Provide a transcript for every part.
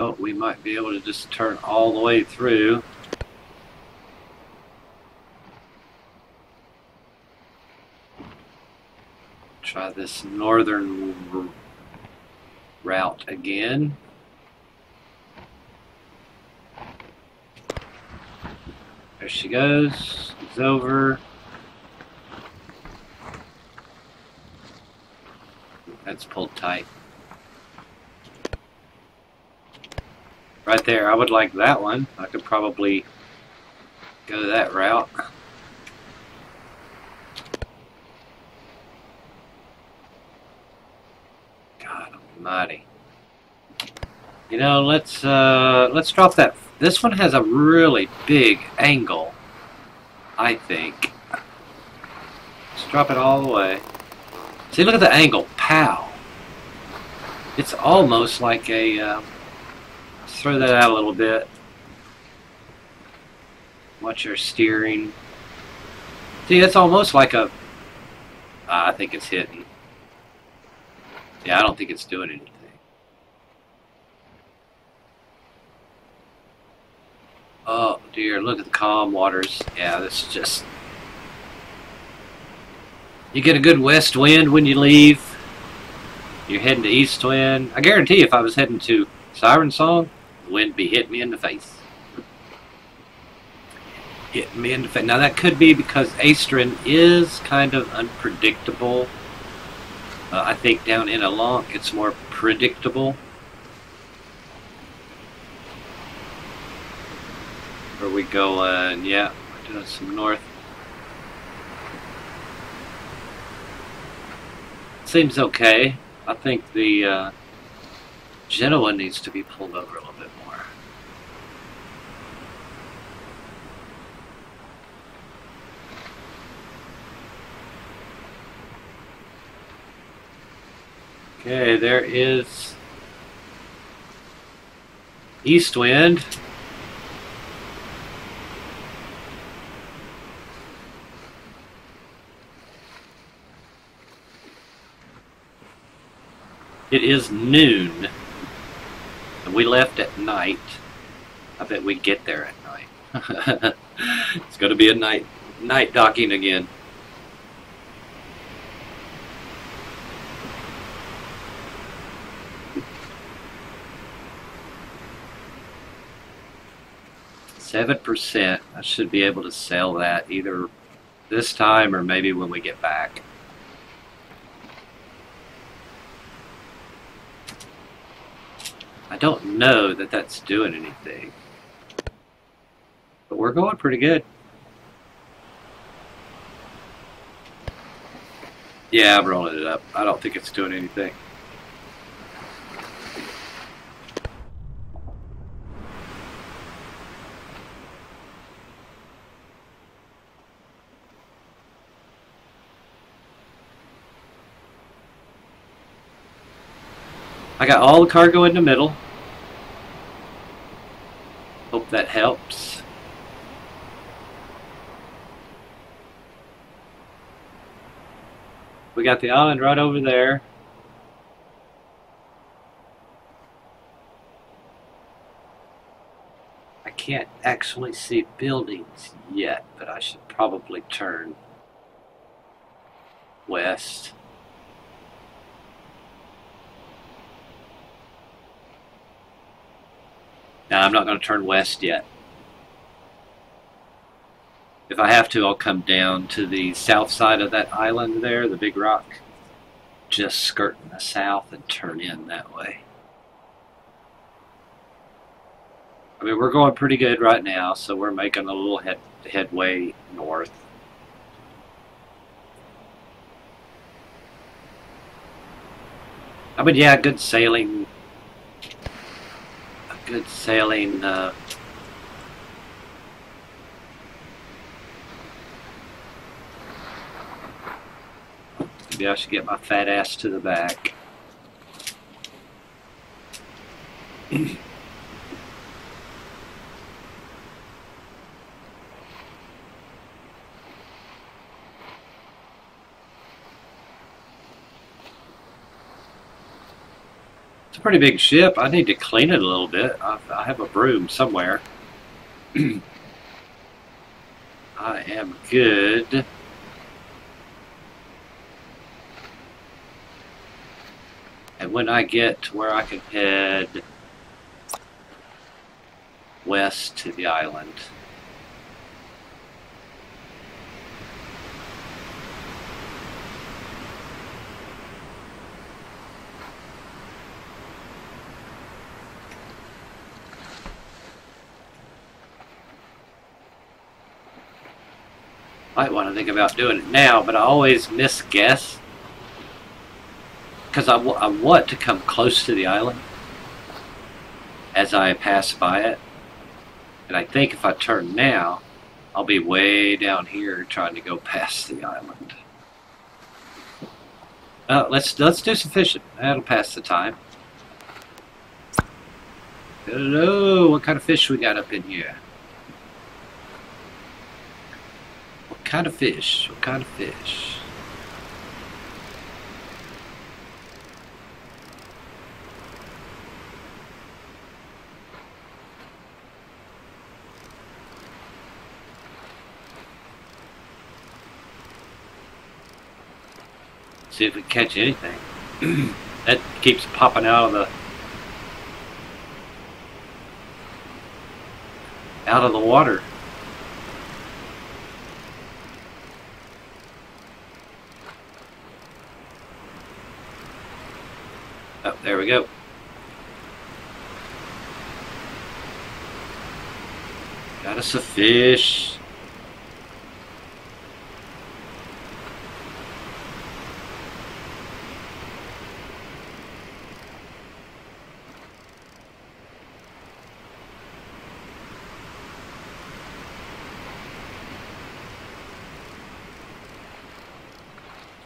Oh, we might be able to just turn all the way through. Try this northern route again. There she goes. It's over. That's pulled tight. Right there, I would like that one. I could probably go that route. God almighty. You know, let's uh let's drop that this one has a really big angle, I think. Let's drop it all the way. See, look at the angle. Pow. It's almost like a Let's throw that out a little bit. Watch your steering. See, it's almost like a. I think it's hitting. Yeah, I don't think it's doing anything. Oh dear, look at the calm waters. Yeah, this is just. You get a good west wind when you leave. You're heading to Eastwind. I guarantee if I was heading to Siren Song, be hitting me in the face. Hitting me in the face. Now that could be because Aestrin is kind of unpredictable. Uh, I think down in Al'Ankh it's more predictable. Where we going? Yeah, we're doing some north. Seems okay. I think the uh, Genoa needs to be pulled over a little bit more. Okay, there is Eastwind. It is noon. And we left at night. I bet we get there at night. it's going to be a night night docking again. Seven percent. I should be able to sell that either this time or maybe when we get back. Don't know that that's doing anything. But we're going pretty good. Yeah, I'm rolling it up. I don't think it's doing anything. I got all the cargo in the middle. That helps. We got the island right over there. I can't actually see buildings yet, but I should probably turn west. I'm not going to turn west yet. If I have to, I'll come down to the south side of that island there, the big rock, just skirting the south and turn in that way. I mean, we're going pretty good right now, so we're making a little head, headway north. I mean, yeah, good sailing good sailing uh, maybe I should get my fat ass to the back a pretty big ship. I need to clean it a little bit. I, I have a broom somewhere. I am good. And when I get to where I can head west to the island. I might want to think about doing it now, but I always misguess. Because I, I want to come close to the island as I pass by it. And I think if I turn now, I'll be way down here trying to go past the island. Uh, let's let's do some fishing. That'll pass the time. Hello, what kind of fish we got up in here? What kind of fish? What kind of fish? See if we catch anything. that keeps popping out of the out of the water. Oh, there we go. Got us a fish.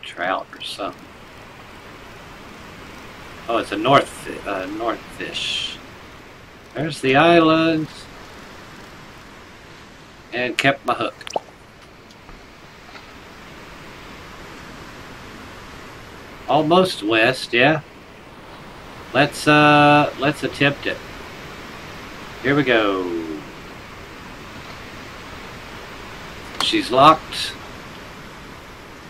Trout or something. Oh, north uh, north fish. There's the island. And kept my hook. Almost west, yeah. Let's uh let's attempt it. Here we go. She's locked.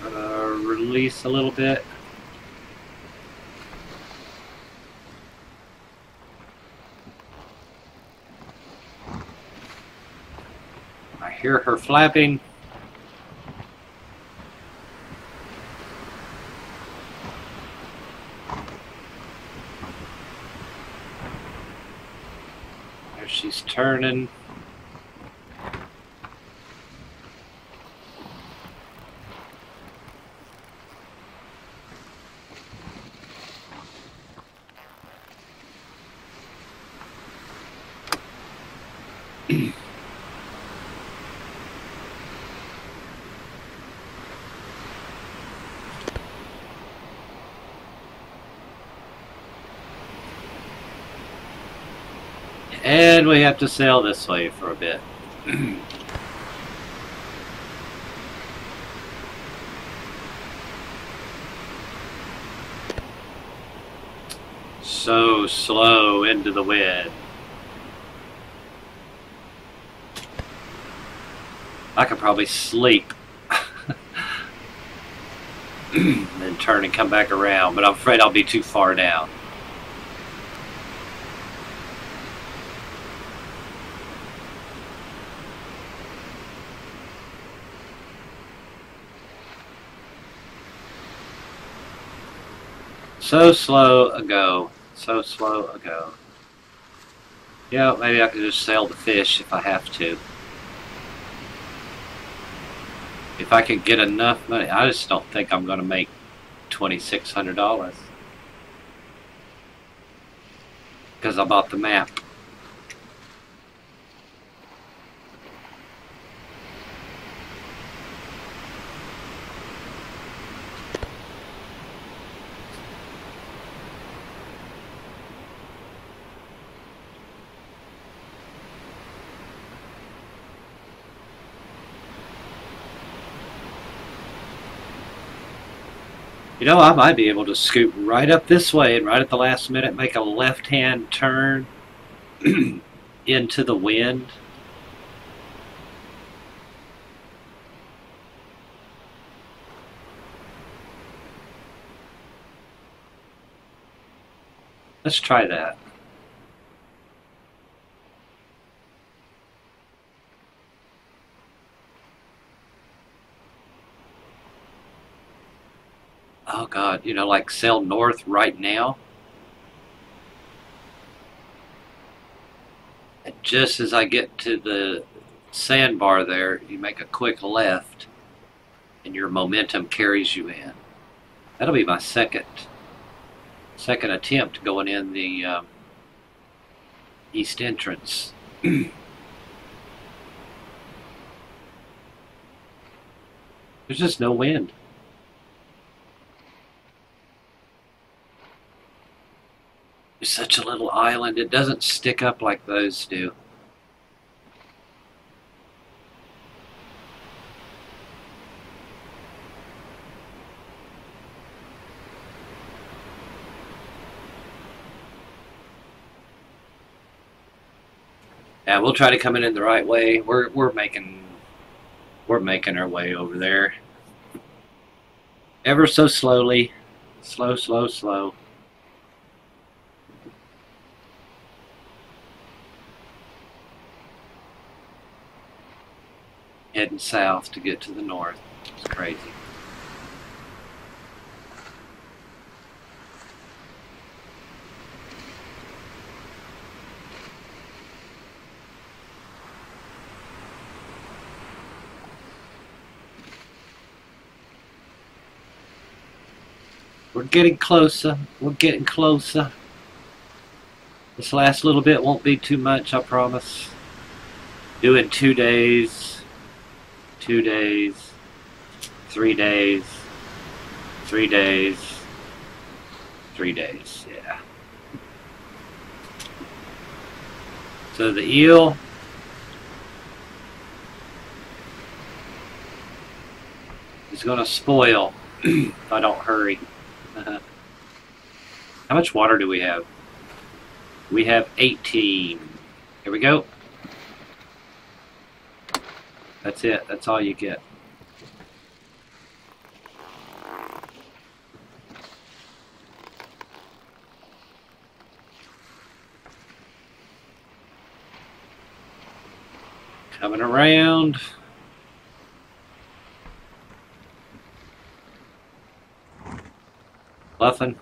Uh, release a little bit. Hear her flapping. There she's turning. And we have to sail this way for a bit. so slow into the wind. I could probably sleep. and turn and come back around, but I'm afraid I'll be too far down. So slow ago. So slow ago. Yeah, maybe I could just sail the fish if I have to. If I can get enough money. I just don't think I'm going to make $2,600. Because I bought the map. You know, I might be able to scoot right up this way and right at the last minute make a left-hand turn into the wind. Let's try that. oh god, you know, like sail north right now. And just as I get to the sandbar there, you make a quick left and your momentum carries you in. That'll be my second second attempt going in the um, east entrance. There's just no wind. It's such a little island. It doesn't stick up like those do. Yeah, we'll try to come in in the right way. We're we're making we're making our way over there. Ever so slowly. Slow, slow, slow. Heading south to get to the north. It's crazy. We're getting closer. We're getting closer. This last little bit won't be too much, I promise. Do it in two days two days, three days, three days, three days, yeah. So the eel is going to spoil if I don't hurry. How much water do we have? We have 18. Here we go. That's it. That's all you get. Coming around. Nothing.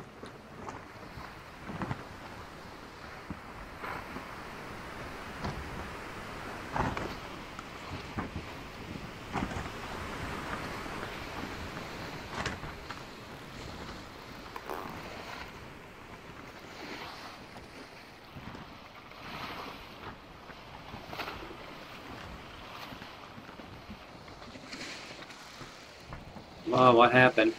Oh, what happened?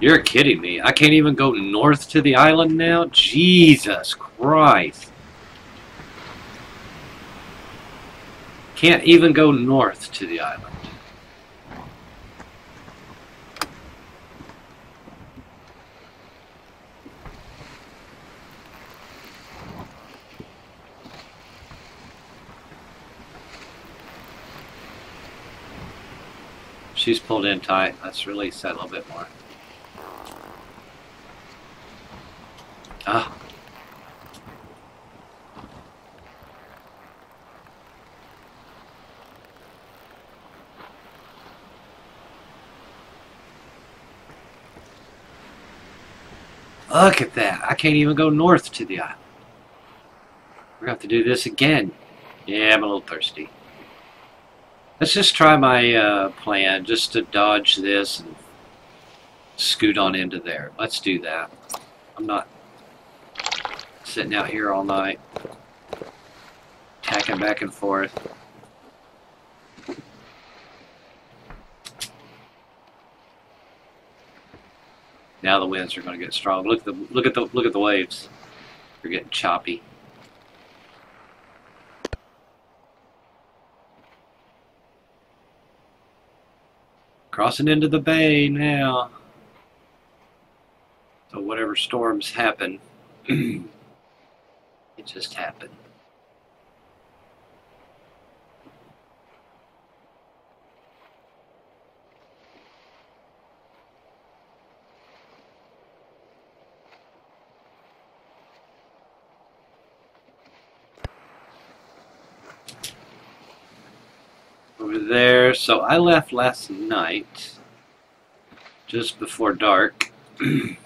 You're kidding me. I can't even go north to the island now? Jesus Christ. Can't even go north to the island. She's pulled in tight. Let's release that a little bit more. Ah, Look at that. I can't even go north to the island. We're going to have to do this again. Yeah, I'm a little thirsty. Let's just try my uh, plan just to dodge this and scoot on into there. Let's do that. I'm not sitting out here all night, tacking back and forth. Now the winds are going to get strong. Look at the look at the look at the waves. They're getting choppy. Crossing into the bay now. So whatever storms happen, it just happened. over there. So I left last night, just before dark.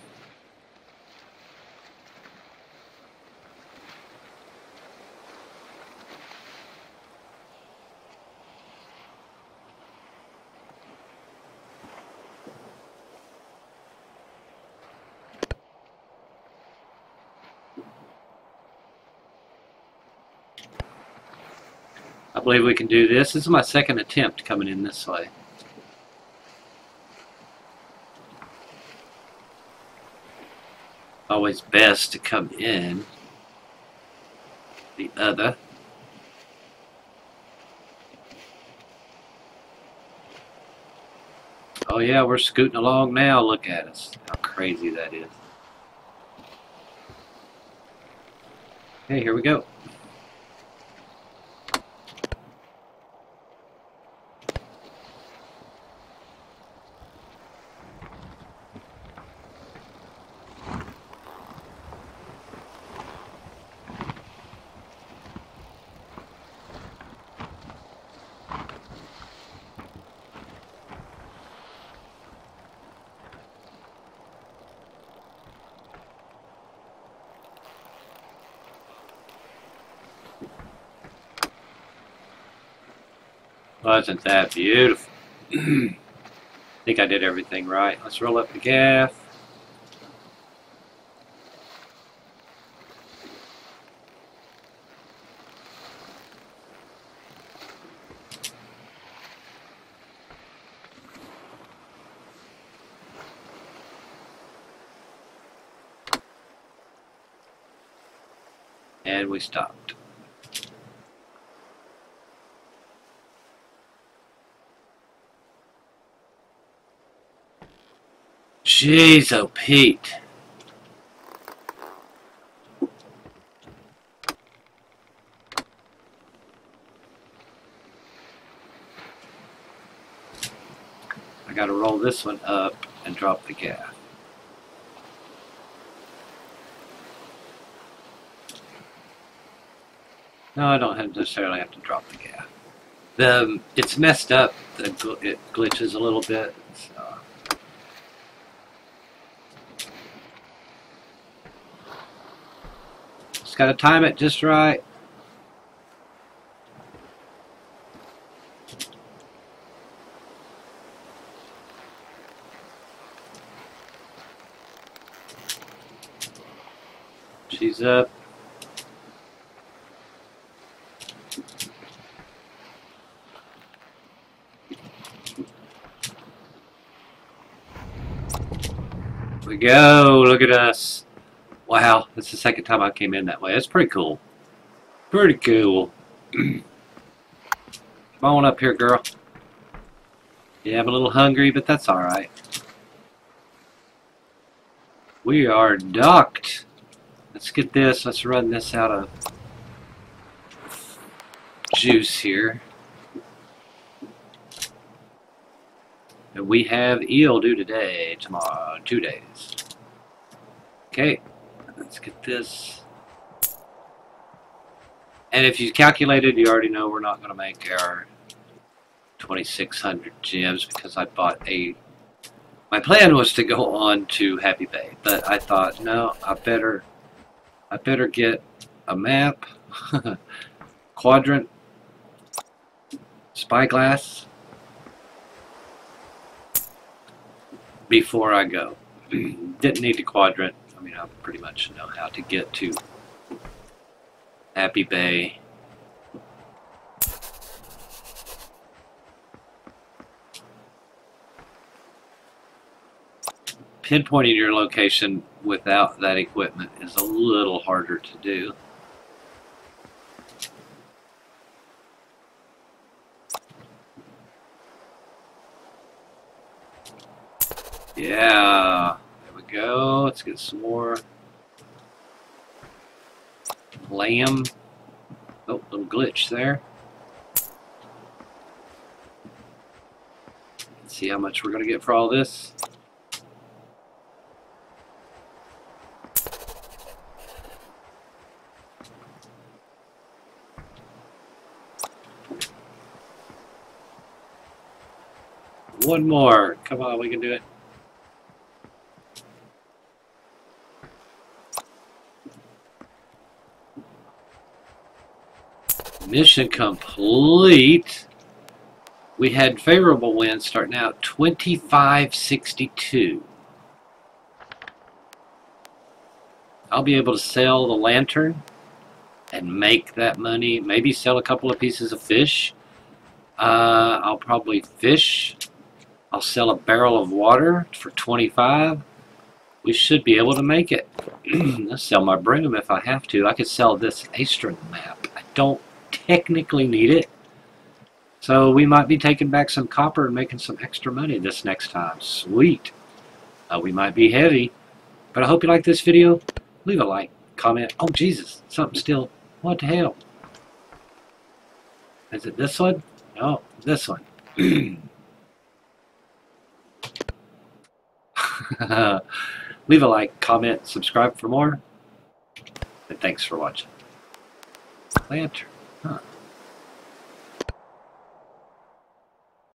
believe we can do this. This is my second attempt coming in this way. Always best to come in the other. Oh yeah, we're scooting along now. Look at us. How crazy that is. Okay, here we go. Wasn't that beautiful? I think I did everything right. Let's roll up the gaff. And we stopped. Jeez, oh Pete. I gotta roll this one up and drop the gaff. No, I don't necessarily have to drop the gaff. The it's messed up. The it glitches a little bit. So. Just gotta time it just right. She's up. we go. Look at us. Wow, that's the second time I came in that way. That's pretty cool. Pretty cool. Come on up here, girl. Yeah, I'm a little hungry, but that's alright. We are docked. Let's get this. Let's run this out of juice here. And we have eel due today, tomorrow, two days. Okay, let's get this. And if you calculated, you already know we're not going to make our 2,600 gems because I bought a... My plan was to go on to Happy Bay, but I thought, no, I better, I better get a map, quadrant, spyglass, before I go. Didn't need the quadrant. I mean, I pretty much know how to get to Happy Bay. pinpointing your location without that equipment is a little harder to do. Yeah. Let's get some more lamb. Oh, little glitch there. Let's see how much we're going to get for all this. One more. Come on, we can do it. Mission complete. We had favorable winds starting out 2562. I'll be able to sell the lantern and make that money. Maybe sell a couple of pieces of fish. Uh, I'll probably fish. I'll sell a barrel of water for 25. We should be able to make it. I'll sell my Brigham if I have to. I could sell this Aestrin map. I don't technically need it. So we might be taking back some copper and making some extra money this next time. Sweet. Uh, we might be heavy. But I hope you like this video. Leave a like, comment. Oh, Jesus. Something still. What the hell? Is it this one? No, this one. Leave a like, comment, subscribe for more. And thanks for watching. Lantern. Huh.